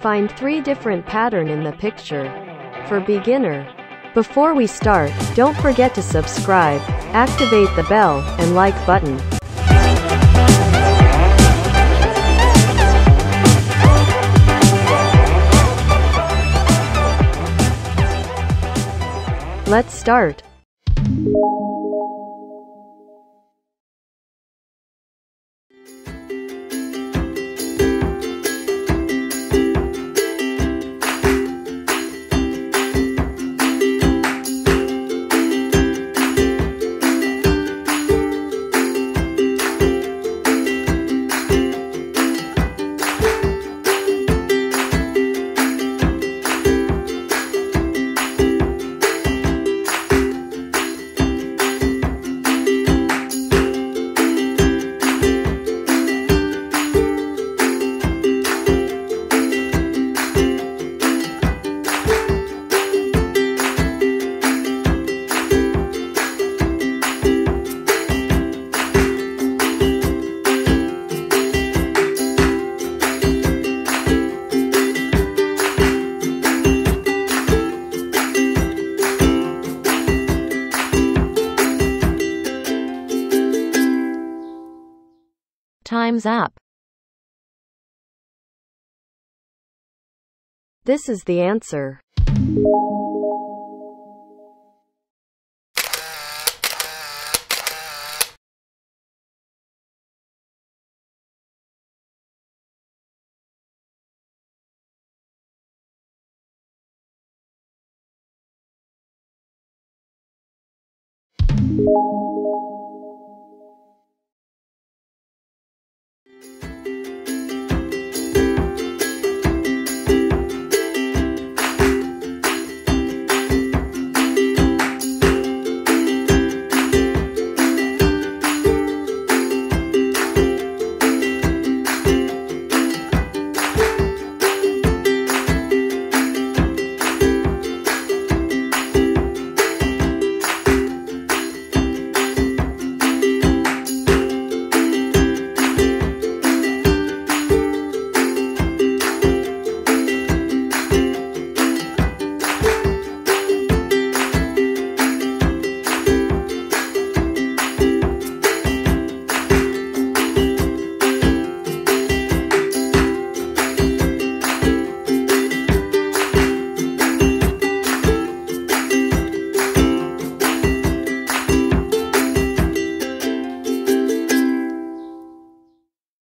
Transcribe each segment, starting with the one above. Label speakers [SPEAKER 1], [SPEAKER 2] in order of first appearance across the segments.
[SPEAKER 1] Find three different pattern in the picture. For beginner. Before we start, don't forget to subscribe, activate the bell, and like button. Let's start. Time's up. This is the answer.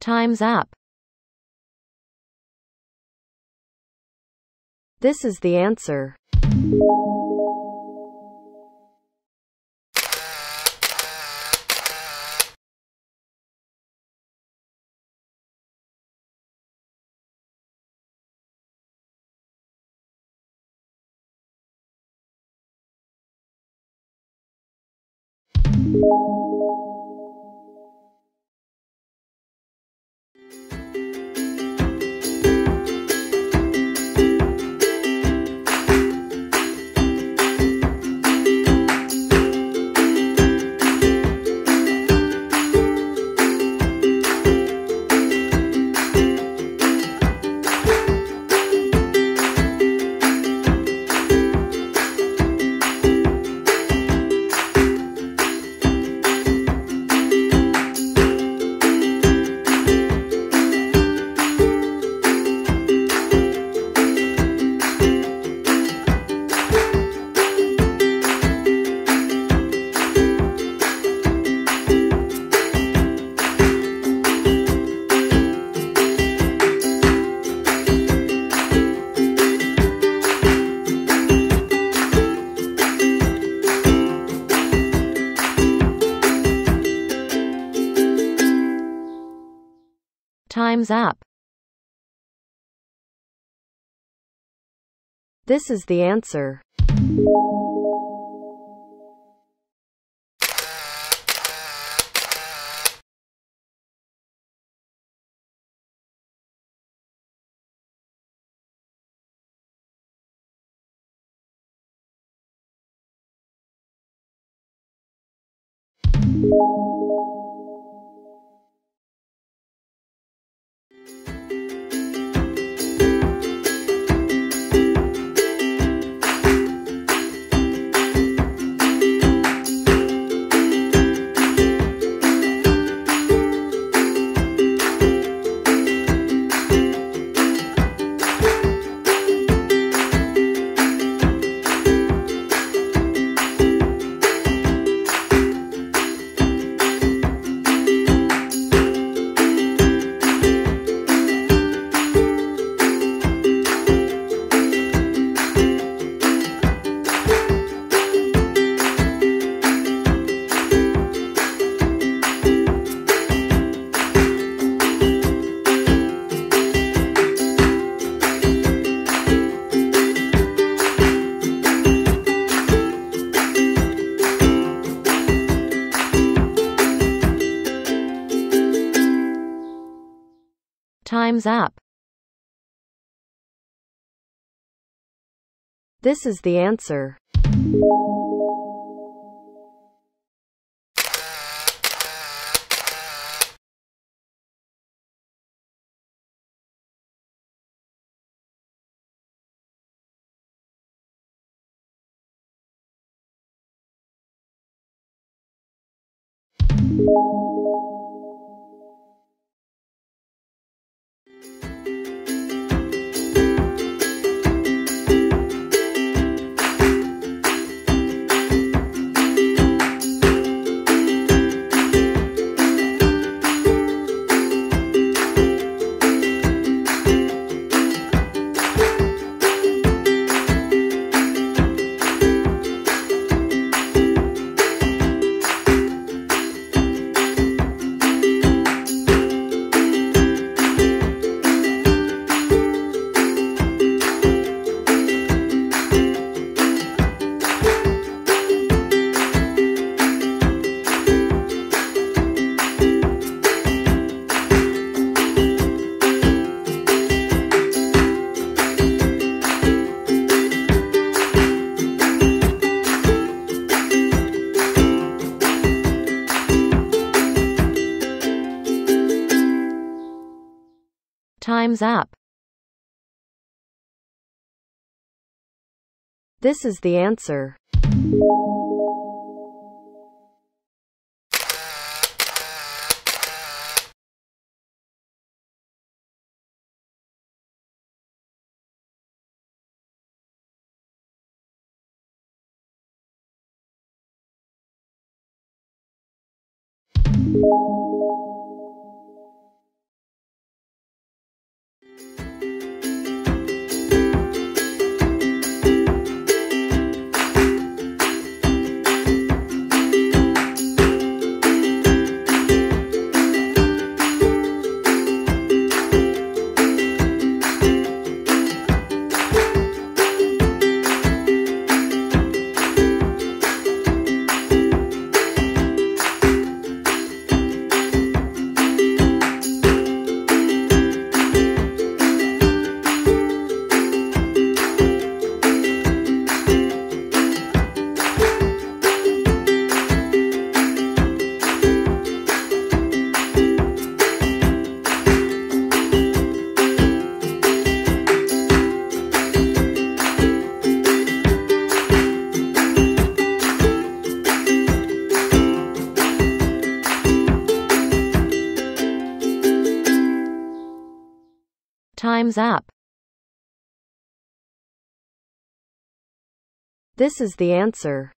[SPEAKER 1] Time's up. This is the answer. Time's up. This is the answer. Time's up. This is the answer. Time's up. This is the answer. Time's up. This is the answer.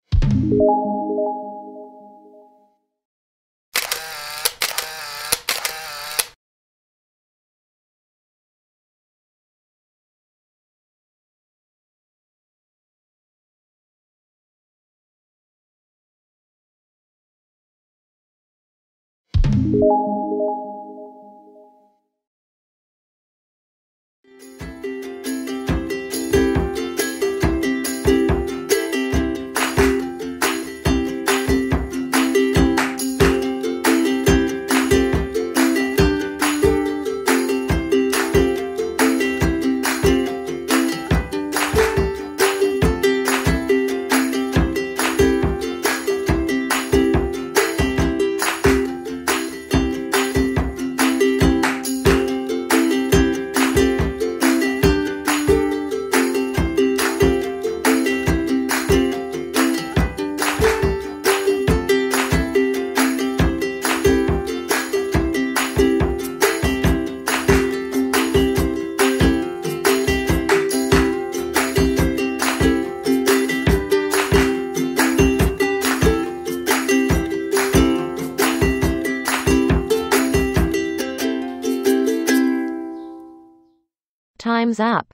[SPEAKER 1] Time's Up.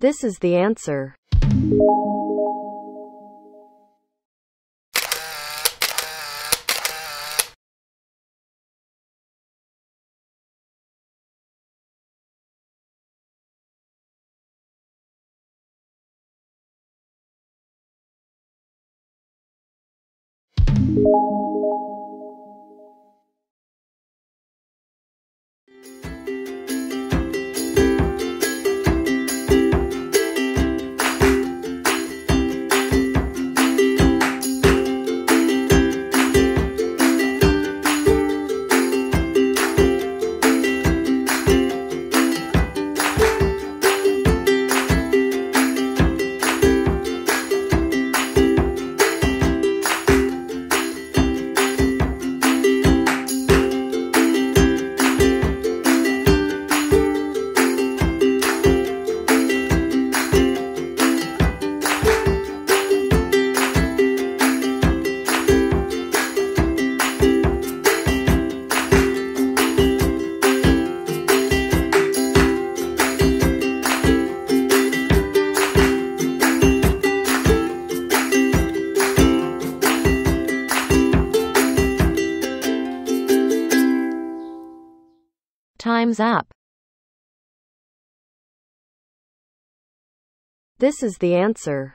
[SPEAKER 1] This is the answer. Time's up. This is the answer.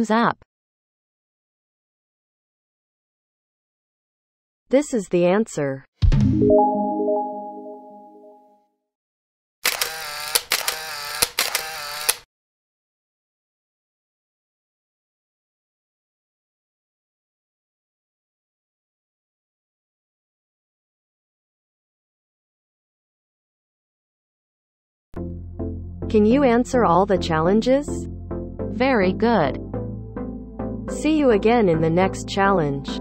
[SPEAKER 1] Time's up. This is the answer. Can you answer all the challenges? Very good. See you again in the next challenge.